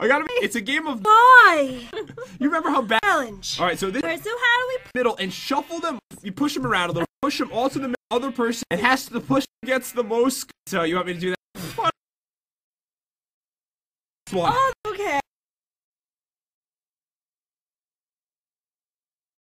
I gotta. It's a game of. Why? You remember how bad? Challenge. All right, so this so how do we middle and shuffle them. You push them around a little. Push them all to the other person. It has to push gets the most. So you want me to do that? One. Oh,